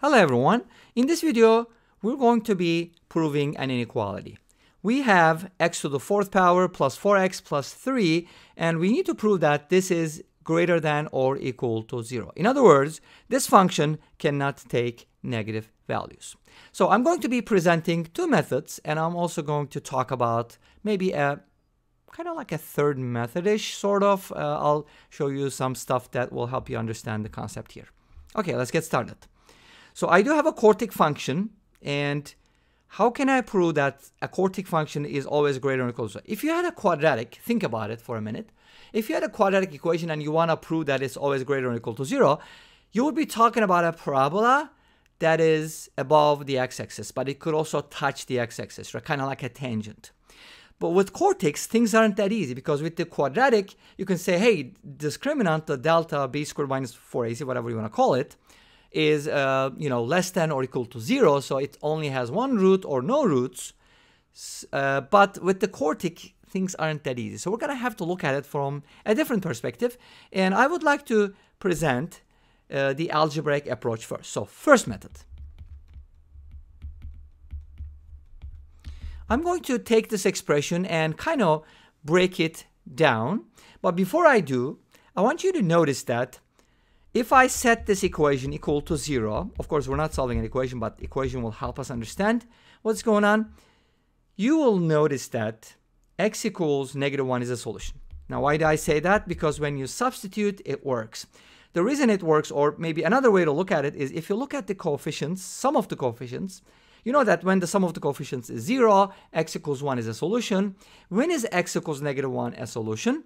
Hello everyone. In this video, we're going to be proving an inequality. We have x to the fourth power plus 4x plus 3, and we need to prove that this is greater than or equal to 0. In other words, this function cannot take negative values. So I'm going to be presenting two methods, and I'm also going to talk about maybe a kind of like a third methodish sort of. Uh, I'll show you some stuff that will help you understand the concept here. Okay, let's get started. So I do have a quartic function, and how can I prove that a quartic function is always greater than or equal to? If you had a quadratic, think about it for a minute. If you had a quadratic equation and you want to prove that it's always greater than or equal to zero, you would be talking about a parabola that is above the x-axis, but it could also touch the x-axis, right? Kind of like a tangent. But with quartics, things aren't that easy because with the quadratic, you can say, hey, discriminant, the delta b squared minus 4ac, whatever you want to call it, is uh, you know less than or equal to zero, so it only has one root or no roots. Uh, but with the quartic, things aren't that easy. So we're gonna have to look at it from a different perspective. And I would like to present uh, the algebraic approach first. So first method. I'm going to take this expression and kind of break it down. But before I do, I want you to notice that if I set this equation equal to zero, of course we're not solving an equation, but equation will help us understand what's going on. You will notice that x equals negative one is a solution. Now why do I say that? Because when you substitute, it works. The reason it works, or maybe another way to look at it is if you look at the coefficients, sum of the coefficients, you know that when the sum of the coefficients is zero, x equals one is a solution. When is x equals negative one a solution?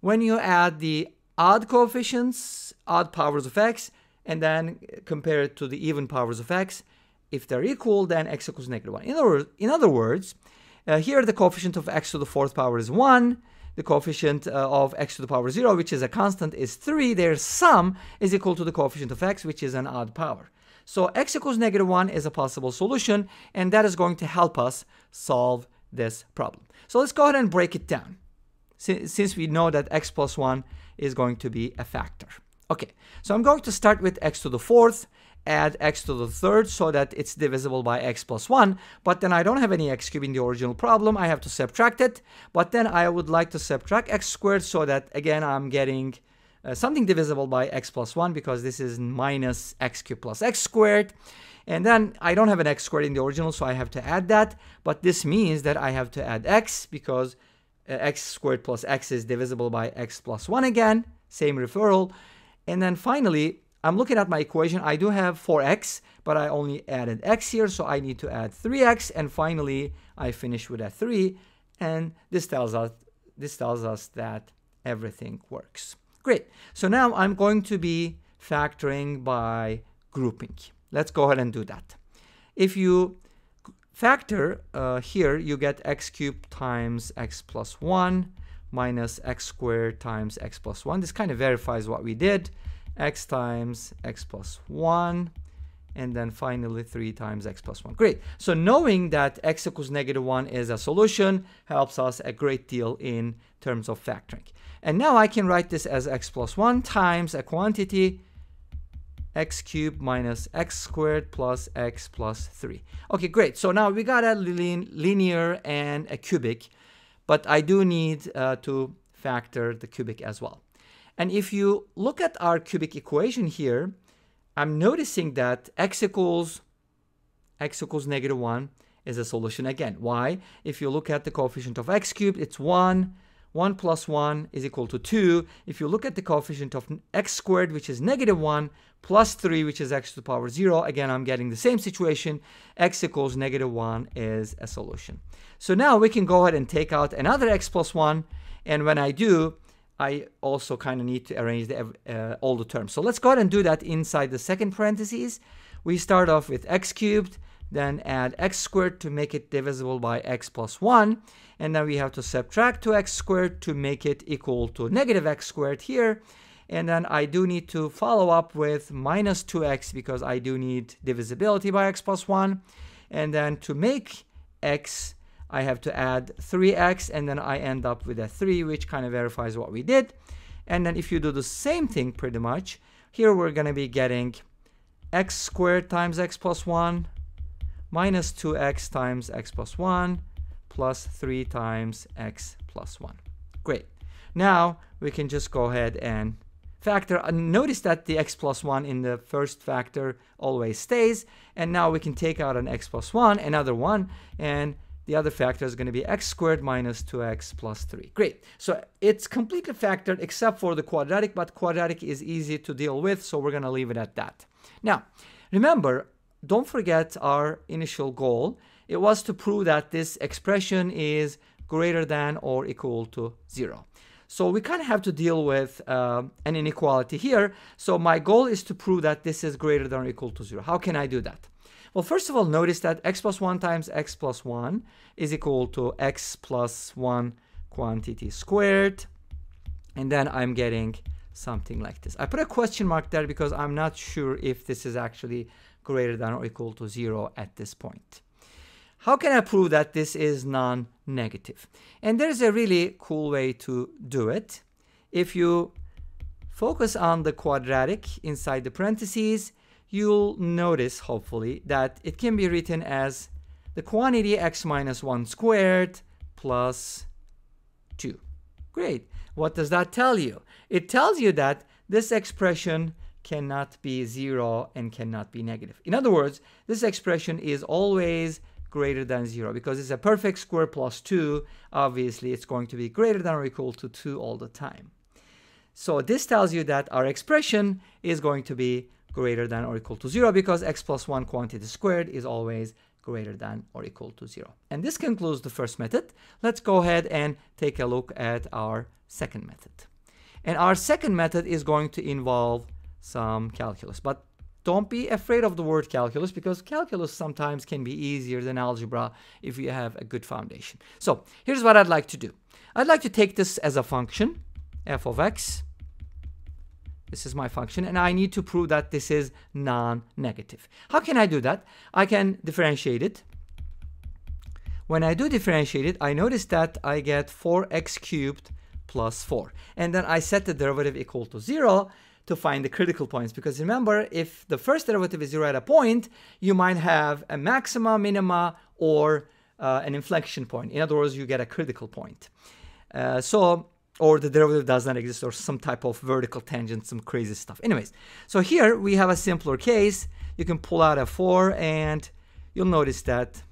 When you add the odd coefficients, odd powers of x, and then compare it to the even powers of x. If they're equal, then x equals negative 1. In other words, in other words uh, here the coefficient of x to the fourth power is 1. The coefficient uh, of x to the power 0, which is a constant, is 3. Their sum is equal to the coefficient of x, which is an odd power. So x equals negative 1 is a possible solution, and that is going to help us solve this problem. So let's go ahead and break it down. Since we know that x plus 1 is going to be a factor. Okay, so I'm going to start with x to the fourth, add x to the third so that it's divisible by x plus 1, but then I don't have any x cubed in the original problem. I have to subtract it, but then I would like to subtract x squared so that, again, I'm getting uh, something divisible by x plus 1 because this is minus x cubed plus x squared. And then I don't have an x squared in the original, so I have to add that. But this means that I have to add x because Uh, x squared plus x is divisible by x plus 1 again, same referral. And then finally, I'm looking at my equation. I do have 4x, but I only added x here, so I need to add 3x. And finally, I finish with a 3. And this tells us, this tells us that everything works. Great. So now I'm going to be factoring by grouping. Let's go ahead and do that. If you factor uh, here, you get x cubed times x plus 1 minus x squared times x plus 1. This kind of verifies what we did. x times x plus 1 and then finally 3 times x plus 1. Great. So knowing that x equals negative 1 is a solution helps us a great deal in terms of factoring. And now I can write this as x plus 1 times a quantity x cubed minus x squared plus x plus 3. Okay, great. So now we got a linear and a cubic, but I do need uh, to factor the cubic as well. And if you look at our cubic equation here, I'm noticing that x equals x equals negative 1 is a solution again. Why? If you look at the coefficient of x cubed, it's 1. 1 plus 1 is equal to 2. If you look at the coefficient of x squared, which is negative 1, plus 3, which is x to the power 0, again, I'm getting the same situation. x equals negative 1 is a solution. So now we can go ahead and take out another x plus 1. And when I do, I also kind of need to arrange the, uh, all the terms. So let's go ahead and do that inside the second parentheses. We start off with x cubed then add x squared to make it divisible by x plus 1. And then we have to subtract 2x squared to make it equal to negative x squared here. And then I do need to follow up with minus 2x because I do need divisibility by x plus 1. And then to make x, I have to add 3x, and then I end up with a 3, which kind of verifies what we did. And then if you do the same thing pretty much, here we're going to be getting x squared times x plus 1 minus 2x times x plus 1 plus 3 times x plus 1. Great. Now we can just go ahead and factor. Uh, notice that the x plus 1 in the first factor always stays. And now we can take out an x plus 1, another 1, and the other factor is going to be x squared minus 2x plus 3. Great. So it's completely factored except for the quadratic, but quadratic is easy to deal with, so we're going to leave it at that. Now, remember, don't forget our initial goal. It was to prove that this expression is greater than or equal to 0. So we kind of have to deal with uh, an inequality here. So my goal is to prove that this is greater than or equal to 0. How can I do that? Well, first of all, notice that x plus 1 times x plus 1 is equal to x plus 1 quantity squared. And then I'm getting something like this. I put a question mark there because I'm not sure if this is actually greater than or equal to 0 at this point. How can I prove that this is non-negative? And there's a really cool way to do it. If you focus on the quadratic inside the parentheses, you'll notice, hopefully, that it can be written as the quantity x minus 1 squared plus 2. Great. What does that tell you? It tells you that this expression cannot be 0 and cannot be negative. In other words, this expression is always greater than 0 because it's a perfect square plus 2. Obviously, it's going to be greater than or equal to 2 all the time. So this tells you that our expression is going to be greater than or equal to 0 because x plus 1 quantity squared is always greater than or equal to 0. And this concludes the first method. Let's go ahead and take a look at our second method. And our second method is going to involve some calculus. But don't be afraid of the word calculus because calculus sometimes can be easier than algebra if you have a good foundation. So here's what I'd like to do. I'd like to take this as a function, f of x, this is my function, and I need to prove that this is non-negative. How can I do that? I can differentiate it. When I do differentiate it, I notice that I get 4x cubed plus 4. And then I set the derivative equal to 0 to find the critical points. Because remember, if the first derivative is 0 at a point, you might have a maxima, minima, or uh, an inflection point. In other words, you get a critical point. Uh, so or the derivative does not exist or some type of vertical tangent, some crazy stuff. Anyways, so here we have a simpler case. You can pull out a 4 and you'll notice that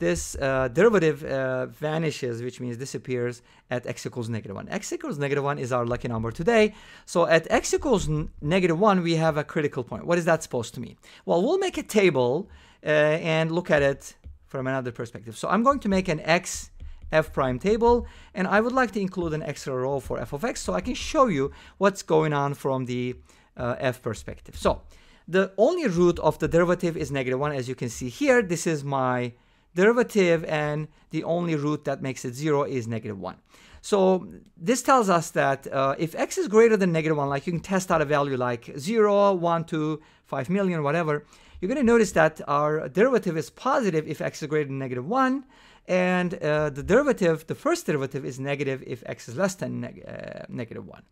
this uh, derivative uh, vanishes, which means disappears at x equals negative 1. x equals negative 1 is our lucky number today. So at x equals negative 1, we have a critical point. What is that supposed to mean? Well, we'll make a table uh, and look at it from another perspective. So I'm going to make an x f prime table and I would like to include an extra row for f of x so I can show you what's going on from the uh, f perspective. So the only root of the derivative is negative 1 as you can see here. This is my derivative and the only root that makes it 0 is negative 1. So this tells us that uh, if x is greater than negative 1, like you can test out a value like 0, 1, 2, 5 million, whatever, you're going to notice that our derivative is positive if x is greater than negative 1, and uh, the derivative, the first derivative is negative if x is less than neg uh, negative 1.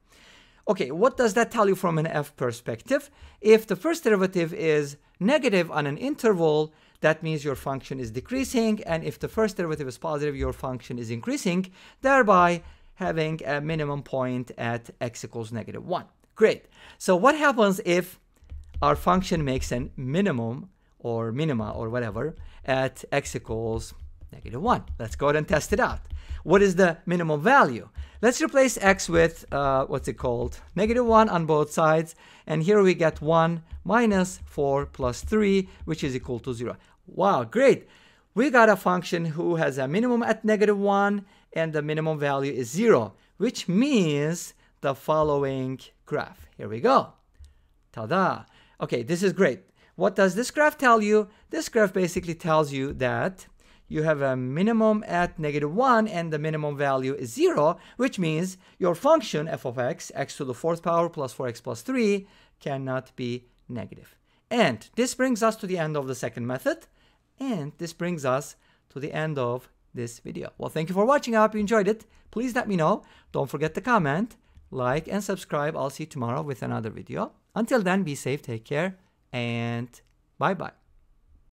Okay, what does that tell you from an f perspective? If the first derivative is negative on an interval, that means your function is decreasing, and if the first derivative is positive, your function is increasing, thereby having a minimum point at x equals negative 1. Great. So what happens if our function makes a minimum or minima or whatever at x equals negative 1. Let's go ahead and test it out. What is the minimum value? Let's replace x with, uh, what's it called, negative 1 on both sides. And here we get 1 minus 4 plus 3, which is equal to 0. Wow, great. We got a function who has a minimum at negative 1 and the minimum value is 0, which means the following graph. Here we go. Ta-da. Okay, this is great. What does this graph tell you? This graph basically tells you that you have a minimum at negative 1 and the minimum value is 0, which means your function f of x, x to the fourth power plus 4x plus 3, cannot be negative. And this brings us to the end of the second method, and this brings us to the end of this video. Well, thank you for watching. I hope you enjoyed it. Please let me know. Don't forget to comment, like, and subscribe. I'll see you tomorrow with another video. Until then, be safe, take care, and bye bye.